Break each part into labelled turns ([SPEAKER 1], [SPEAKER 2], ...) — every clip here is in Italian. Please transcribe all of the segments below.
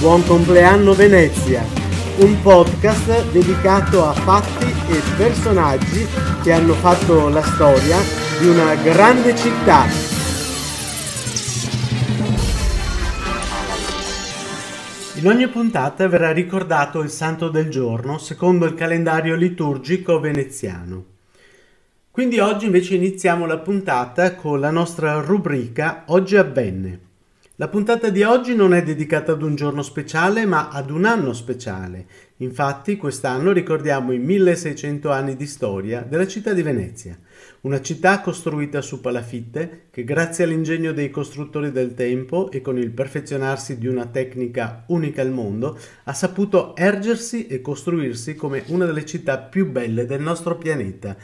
[SPEAKER 1] Buon compleanno Venezia, un podcast dedicato a fatti e personaggi che hanno fatto la storia di una grande città. In ogni puntata verrà ricordato il santo del giorno secondo il calendario liturgico veneziano. Quindi oggi invece iniziamo la puntata con la nostra rubrica Oggi avvenne. La puntata di oggi non è dedicata ad un giorno speciale, ma ad un anno speciale. Infatti, quest'anno ricordiamo i 1600 anni di storia della città di Venezia, una città costruita su palafitte che grazie all'ingegno dei costruttori del tempo e con il perfezionarsi di una tecnica unica al mondo, ha saputo ergersi e costruirsi come una delle città più belle del nostro pianeta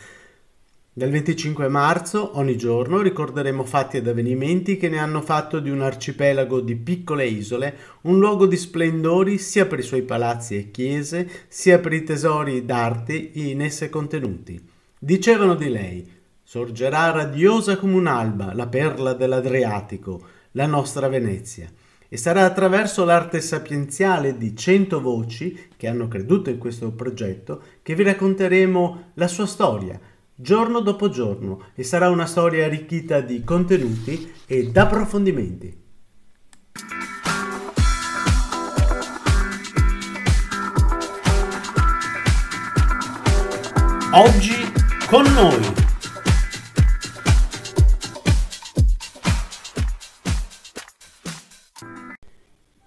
[SPEAKER 1] dal 25 marzo ogni giorno ricorderemo fatti ed avvenimenti che ne hanno fatto di un arcipelago di piccole isole un luogo di splendori sia per i suoi palazzi e chiese, sia per i tesori d'arte in esse contenuti. Dicevano di lei, sorgerà radiosa come un'alba, la perla dell'Adriatico, la nostra Venezia. E sarà attraverso l'arte sapienziale di cento voci che hanno creduto in questo progetto che vi racconteremo la sua storia, giorno dopo giorno e sarà una storia arricchita di contenuti ed approfondimenti. Oggi con noi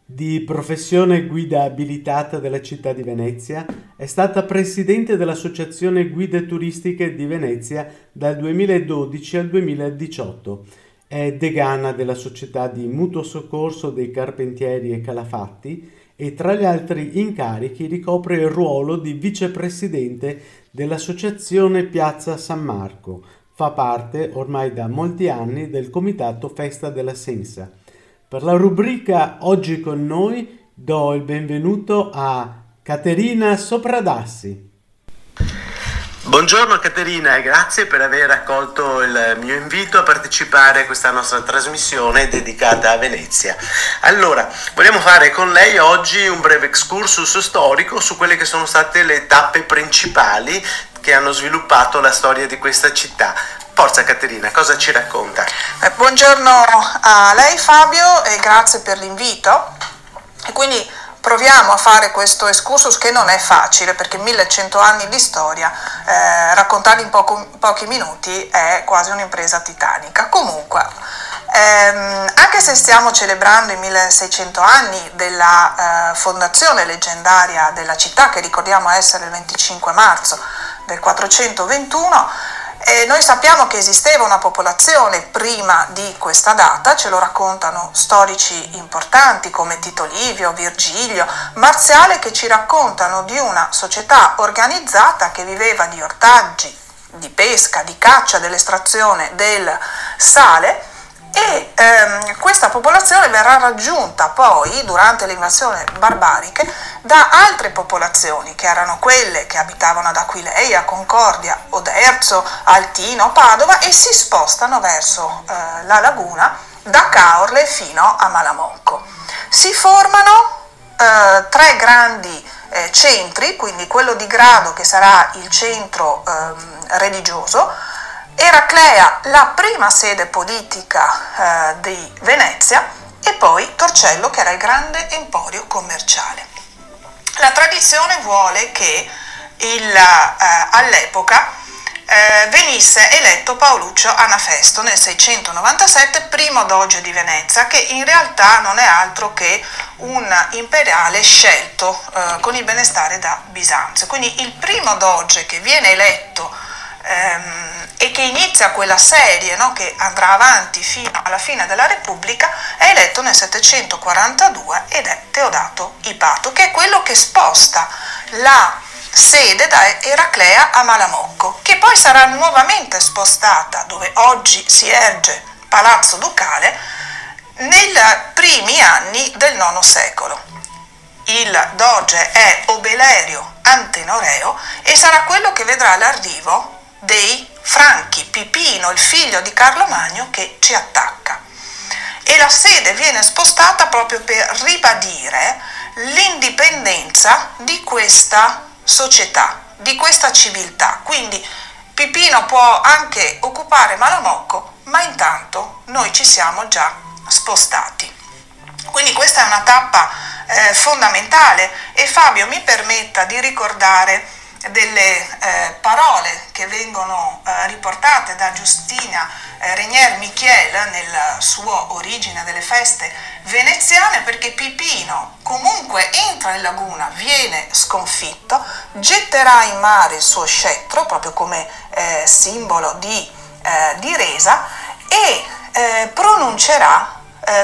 [SPEAKER 1] Di professione guida abilitata della città di Venezia, è stata presidente dell'Associazione Guide Turistiche di Venezia dal 2012 al 2018. È degana della società di mutuo soccorso dei Carpentieri e Calafatti e tra gli altri incarichi ricopre il ruolo di vicepresidente dell'Associazione Piazza San Marco. Fa parte ormai da molti anni del Comitato Festa della Sensa per la rubrica Oggi con noi do il benvenuto a Caterina Sopradassi.
[SPEAKER 2] Buongiorno Caterina e grazie per aver accolto il mio invito a partecipare a questa nostra trasmissione dedicata a Venezia. Allora, vogliamo fare con lei oggi un breve excursus storico su quelle che sono state le tappe principali che hanno sviluppato la storia di questa città. Forza Caterina, cosa ci racconta?
[SPEAKER 3] Eh, buongiorno a lei Fabio e grazie per l'invito. E quindi proviamo a fare questo excursus che non è facile perché 1100 anni di storia, eh, raccontarli in poco, pochi minuti è quasi un'impresa titanica. Comunque, ehm, anche se stiamo celebrando i 1600 anni della eh, fondazione leggendaria della città, che ricordiamo essere il 25 marzo del 421, e noi sappiamo che esisteva una popolazione prima di questa data, ce lo raccontano storici importanti come Tito Livio, Virgilio, Marziale, che ci raccontano di una società organizzata che viveva di ortaggi, di pesca, di caccia, dell'estrazione del sale e ehm, questa popolazione verrà raggiunta poi durante le invasioni barbariche da altre popolazioni che erano quelle che abitavano ad Aquileia, Concordia, Oderzo, Altino, Padova e si spostano verso eh, la laguna da Caorle fino a Malamonco. Si formano eh, tre grandi eh, centri, quindi quello di Grado che sarà il centro ehm, religioso, Eraclea la prima sede politica eh, di Venezia e poi Torcello che era il grande emporio commerciale. La tradizione vuole che il, eh, all'epoca eh, venisse eletto Paoluccio Anafesto nel 697 primo doge di Venezia che in realtà non è altro che un imperiale scelto eh, con il benestare da Bisanzio. Quindi il primo doge che viene eletto ehm, e che inizia quella serie no, che andrà avanti fino alla fine della Repubblica, è eletto nel 742 ed è Teodato Ipato, che è quello che sposta la sede da Eraclea a Malamocco, che poi sarà nuovamente spostata dove oggi si erge Palazzo Ducale nei primi anni del IX secolo. Il doge è Obelerio Antenoreo e sarà quello che vedrà l'arrivo dei Franchi, Pipino, il figlio di Carlo Magno, che ci attacca. e la sede viene spostata proprio per ribadire l'indipendenza di questa società, di questa civiltà. Quindi Pipino può anche occupare Malamocco, ma intanto noi ci siamo già spostati. Quindi questa è una tappa eh, fondamentale e Fabio mi permetta di ricordare delle eh, parole che vengono eh, riportate da Giustina eh, Regnier Michiel nel suo Origine delle feste veneziane perché Pipino comunque entra in laguna, viene sconfitto, getterà in mare il suo scettro proprio come eh, simbolo di, eh, di, resa e eh, pronuncerà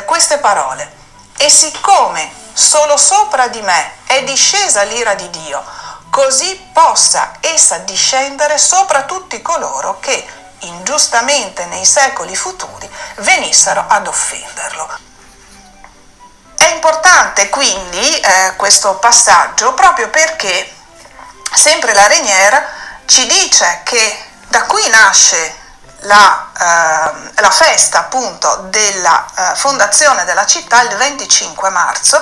[SPEAKER 3] queste parole. E siccome solo sopra di me è discesa l'ira di Dio, così possa essa discendere sopra tutti coloro che ingiustamente nei secoli futuri venissero ad offenderlo. È importante quindi eh, questo passaggio proprio perché sempre la Renier ci dice che da qui nasce la, eh, la festa appunto della eh, fondazione della città il 25 marzo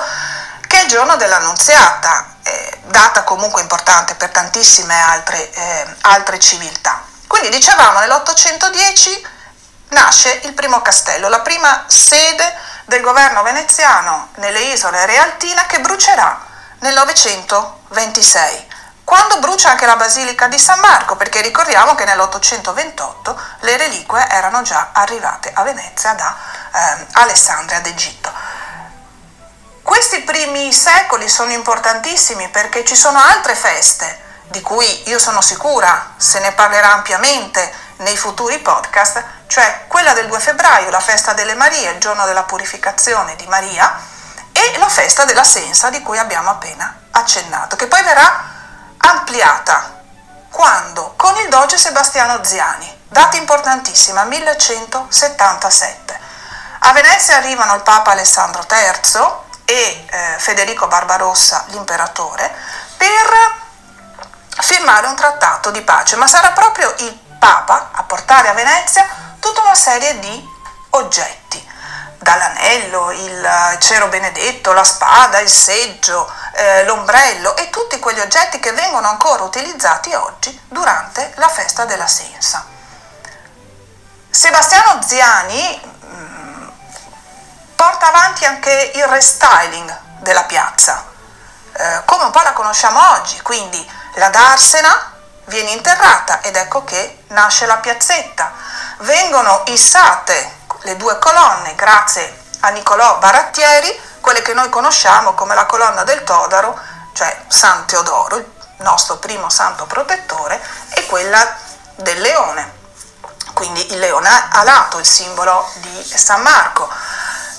[SPEAKER 3] che è il giorno dell'Annunziata, eh, data comunque importante per tantissime altre, eh, altre civiltà. Quindi dicevamo nell'810 nasce il primo castello, la prima sede del governo veneziano nelle isole Realtina che brucerà nel 926 quando brucia anche la Basilica di San Marco, perché ricordiamo che nell'828 le reliquie erano già arrivate a Venezia da eh, Alessandria d'Egitto. Questi primi secoli sono importantissimi perché ci sono altre feste di cui io sono sicura se ne parlerà ampiamente nei futuri podcast, cioè quella del 2 febbraio, la festa delle Marie, il giorno della purificazione di Maria, e la festa della Sensa di cui abbiamo appena accennato, che poi verrà ampliata quando? Con il doge Sebastiano Ziani, data importantissima, 1177. A Venezia arrivano il Papa Alessandro III e eh, Federico Barbarossa, l'imperatore, per firmare un trattato di pace, ma sarà proprio il Papa a portare a Venezia tutta una serie di oggetti, dall'anello, il cero benedetto, la spada, il seggio, eh, l'ombrello e tutti quegli oggetti che vengono ancora utilizzati oggi durante la festa della Sensa. Sebastiano Ziani porta avanti anche il restyling della piazza, eh, come un po' la conosciamo oggi, quindi la Darsena viene interrata ed ecco che nasce la piazzetta. Vengono issate le due colonne grazie a Niccolò Barattieri, quelle che noi conosciamo come la colonna del Todaro, cioè San Teodoro, il nostro primo santo protettore, e quella del leone, quindi il leone alato, il simbolo di San Marco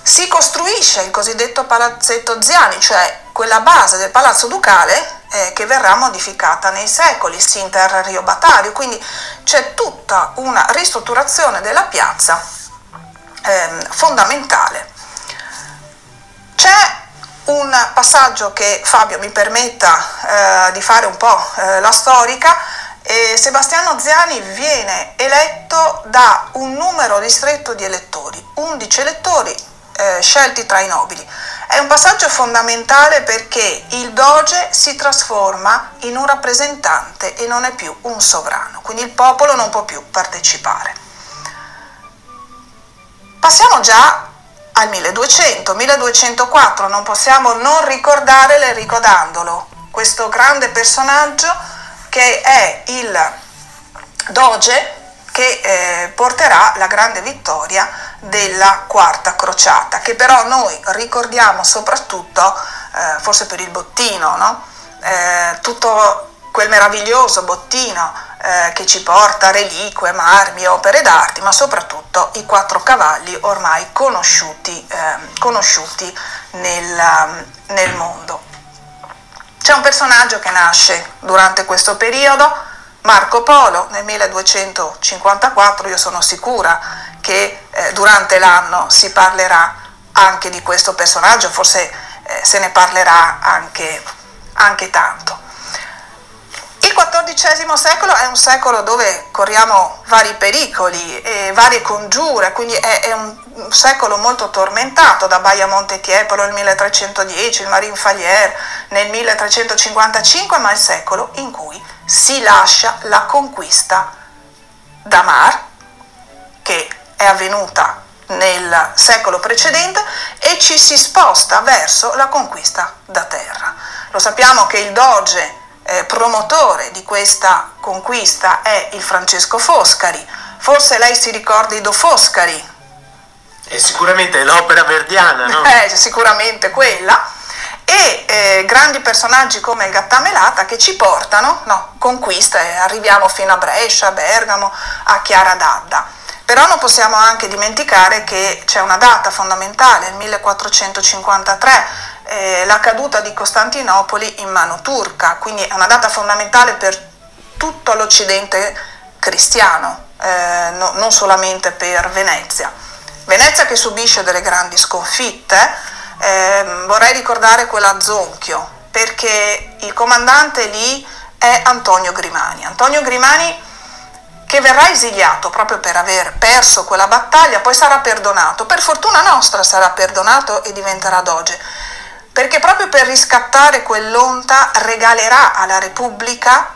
[SPEAKER 3] si costruisce il cosiddetto palazzetto Ziani, cioè quella base del palazzo ducale eh, che verrà modificata nei secoli, Sinter Rio Batario, quindi c'è tutta una ristrutturazione della piazza eh, fondamentale. C'è un passaggio che Fabio mi permetta eh, di fare un po' eh, la storica, Sebastiano Ziani viene eletto da un numero ristretto di elettori, 11 elettori eh, scelti tra i nobili. È un passaggio fondamentale perché il doge si trasforma in un rappresentante e non è più un sovrano, quindi il popolo non può più partecipare. Passiamo già al 1200, 1204, non possiamo non ricordare l'Enrico Dandolo, questo grande personaggio che è il doge che eh, porterà la grande vittoria della quarta crociata, che però noi ricordiamo soprattutto, eh, forse per il bottino, no? eh, tutto quel meraviglioso bottino eh, che ci porta reliquie, marmi, opere d'arte, ma soprattutto i quattro cavalli ormai conosciuti, ehm, conosciuti nel, nel mondo. C'è un personaggio che nasce durante questo periodo, Marco Polo nel 1254, io sono sicura che eh, durante l'anno si parlerà anche di questo personaggio, forse eh, se ne parlerà anche, anche tanto. Il XIV secolo è un secolo dove corriamo vari pericoli e varie congiure, quindi è, è un, un, secolo molto tormentato da Baia Monte Tiepolo nel 1310, il Marin Falier nel 1355, ma il secolo in cui si lascia la conquista da Mar, che è avvenuta nel secolo precedente, e ci si sposta verso la conquista da terra. Lo sappiamo che il Doge eh, promotore di questa conquista è il Francesco Foscari. Forse lei si ricorda Ido Foscari.
[SPEAKER 2] È sicuramente l'opera verdiana, no?
[SPEAKER 3] Eh, sicuramente quella. E eh, grandi personaggi come il Gattamelata che ci portano, no, conquista e arriviamo fino a Brescia, a Bergamo, a Chiara d'Adda. Però non possiamo anche dimenticare che c'è una data fondamentale, il 1453, eh, la caduta di Costantinopoli in mano turca, quindi è una data fondamentale per tutto l'Occidente cristiano, eh, no, non solamente per Venezia. Venezia che subisce delle grandi sconfitte, eh, vorrei ricordare quella a Zonchio, perché il comandante lì è Antonio Grimani. Antonio Grimani che verrà esiliato proprio per aver perso quella battaglia, poi sarà perdonato. Per fortuna nostra sarà perdonato e diventerà doge perché proprio per riscattare quell'onta regalerà alla Repubblica,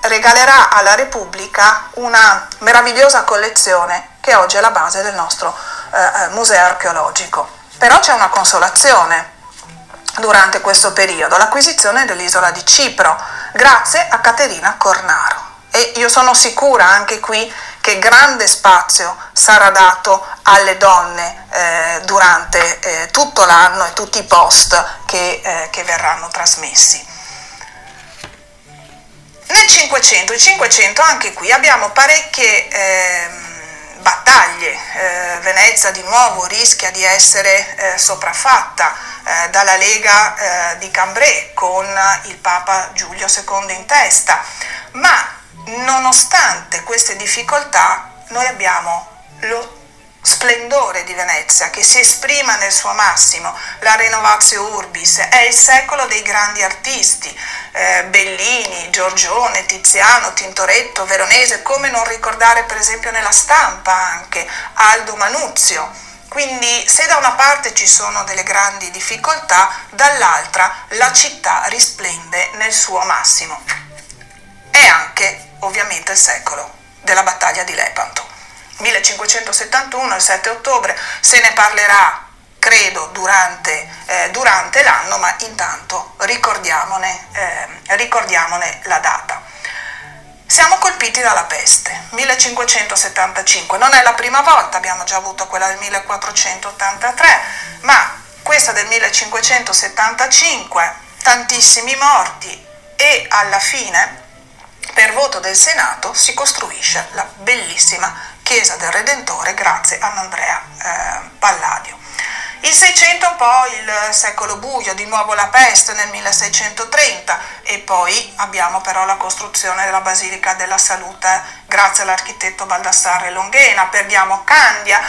[SPEAKER 3] regalerà alla Repubblica una meravigliosa collezione che oggi è la base del nostro eh, eh, museo archeologico. Però c'è una consolazione durante questo periodo, l'acquisizione dell'isola di Cipro, grazie a Caterina Cornaro. E io sono sicura anche qui che grande spazio sarà dato alle donne eh, durante eh, tutto l'anno e tutti i post che, eh, che verranno trasmessi. Nel 500, il 500 anche qui abbiamo parecchie ehm, battaglie, eh, Venezia di nuovo rischia di essere eh, sopraffatta eh, dalla Lega di Cambrai con il Papa Giulio II in testa, ma nonostante queste difficoltà noi abbiamo lo splendore di Venezia che si esprima nel suo massimo, la Renovatio Urbis, è il secolo dei grandi artisti, eh, Bellini, Giorgione, Tiziano, Tintoretto, Veronese, come non ricordare per esempio nella stampa anche Aldo Manuzio. Quindi se da una parte ci sono delle grandi difficoltà, dall'altra la città risplende nel suo massimo. È anche ovviamente il secolo della battaglia di Lepanto. 1571, il 7 ottobre, se ne parlerà credo durante, eh, durante l'anno, ma intanto ricordiamone, eh, ricordiamone la data. Siamo colpiti dalla peste, 1575, non è la prima volta, abbiamo già avuto quella del 1483, ma questa del 1575, tantissimi morti e alla fine per voto del Senato si costruisce la bellissima chiesa del Redentore grazie a Andrea eh, Palladio. Il 600 è un po' il secolo buio, di nuovo la peste nel 1630 e poi abbiamo però la costruzione della Basilica della Salute grazie all'architetto Baldassarre Longhena, perdiamo Candia,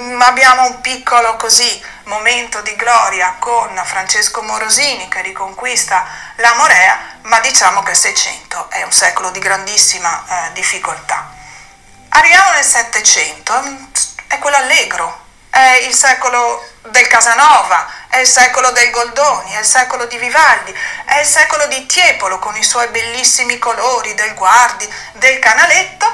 [SPEAKER 3] mm, abbiamo un piccolo così momento di gloria con Francesco Morosini che riconquista la Morea, ma diciamo che il 600 è un secolo di grandissima eh, difficoltà. Arriviamo nel Settecento, è quello allegro, è il secolo del Casanova, è il secolo del Goldoni, è il secolo di Vivaldi, è il secolo di Tiepolo con i suoi bellissimi colori del Guardi, del Canaletto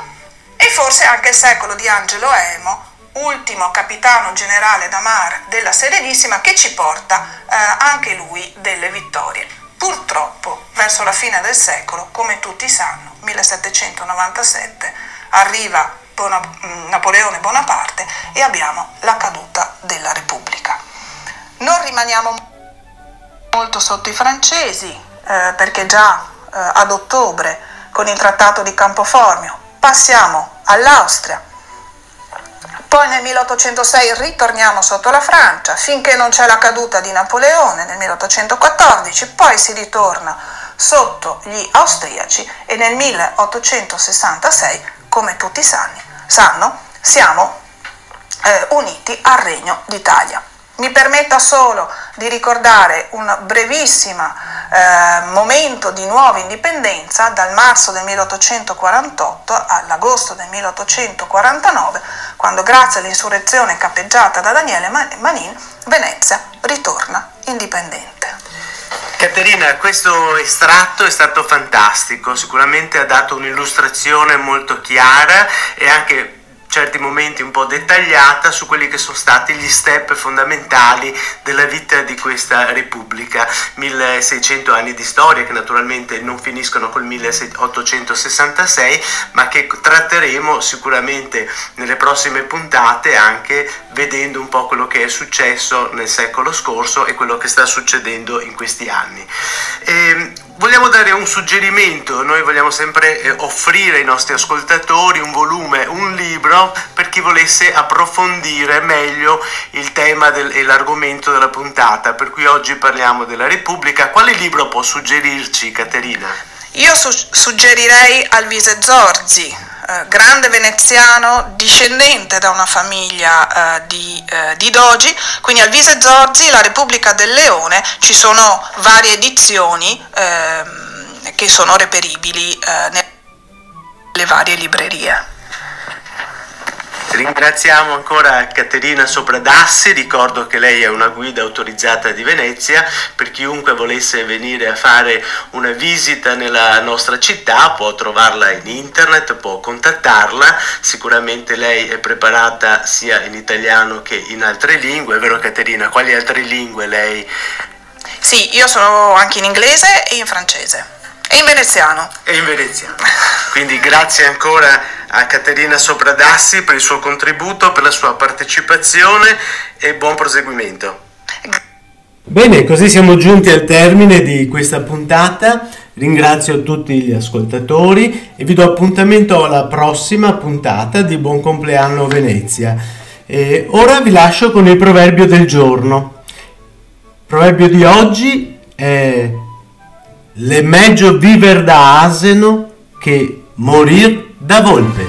[SPEAKER 3] e forse anche il secolo di Angelo Emo, ultimo capitano generale da mar della Serenissima che ci porta eh, anche lui delle vittorie. Purtroppo verso la fine del secolo, come tutti sanno, 1797, arriva Bona, mm, Napoleone Bonaparte e abbiamo la caduta della Repubblica. Non rimaniamo molto sotto i francesi eh, perché già eh, ad ottobre con il trattato di Campoformio passiamo all'Austria, poi nel 1806 ritorniamo sotto la Francia finché non c'è la caduta di Napoleone nel 1814, poi si ritorna sotto gli austriaci e nel 1866 come tutti sanno, sanno siamo eh, uniti al Regno d'Italia. Mi permetta solo di ricordare un brevissimo eh, momento di nuova indipendenza dal marzo del 1848 all'agosto del 1849, quando grazie all'insurrezione capeggiata da Daniele Manin, Venezia ritorna indipendente.
[SPEAKER 1] Caterina, questo estratto è stato fantastico, sicuramente ha dato un'illustrazione molto chiara e anche certi momenti un po' dettagliata su quelli che sono stati gli step fondamentali della vita di questa Repubblica. 1600 anni di storia che naturalmente non finiscono col 1866, ma che tratteremo sicuramente nelle prossime puntate anche vedendo un po' quello che è successo nel secolo scorso e quello che sta succedendo in questi anni. E ehm, vogliamo dare un suggerimento, noi vogliamo sempre eh, offrire ai nostri ascoltatori un volume, un libro per chi volesse approfondire meglio il tema del, e l'argomento della puntata, per cui oggi parliamo della Repubblica. Quale libro può suggerirci Caterina?
[SPEAKER 3] Io su- suggerirei Alvise Zorzi, eh, grande veneziano, discendente da una famiglia eh, di, eh, di, Dogi, quindi Alvise Zorzi, La Repubblica del Leone, ci sono varie edizioni ehm, che sono reperibili eh, nelle varie librerie.
[SPEAKER 1] Ringraziamo ancora Caterina Sopradassi, ricordo che lei è una guida autorizzata di Venezia, per chiunque volesse venire a fare una visita nella nostra città può trovarla in internet, può contattarla, sicuramente lei è preparata sia in italiano che in altre lingue, è vero Caterina? Quali altre lingue lei?
[SPEAKER 3] Sì, io sono anche in inglese e in francese. E in veneziano.
[SPEAKER 1] E in veneziano. Quindi grazie ancora a Caterina Sopradassi per il suo contributo, per la sua partecipazione e buon proseguimento.
[SPEAKER 4] Bene, così siamo giunti al termine di questa puntata. Ringrazio tutti gli ascoltatori e vi do appuntamento alla prossima puntata di Buon compleanno Venezia. E ora vi lascio con il proverbio del giorno. Il proverbio di oggi è le meglio viver da aseno che morir da volpe.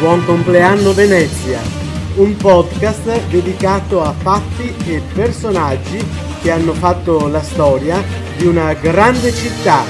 [SPEAKER 4] Buon compleanno Venezia, un podcast dedicato a fatti e personaggi che hanno fatto la storia di una grande città